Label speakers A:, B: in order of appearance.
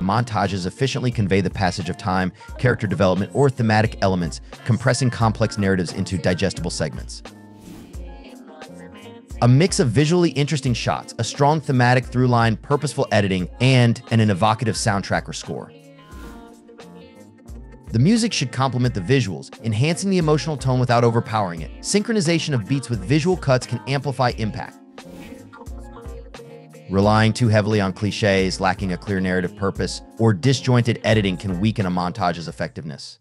A: montages efficiently convey the passage of time, character development, or thematic elements, compressing complex narratives into digestible segments. A mix of visually interesting shots, a strong thematic through line, purposeful editing, and an evocative soundtrack or score. The music should complement the visuals, enhancing the emotional tone without overpowering it. Synchronization of beats with visual cuts can amplify impact. Relying too heavily on cliches, lacking a clear narrative purpose, or disjointed editing can weaken a montage's effectiveness.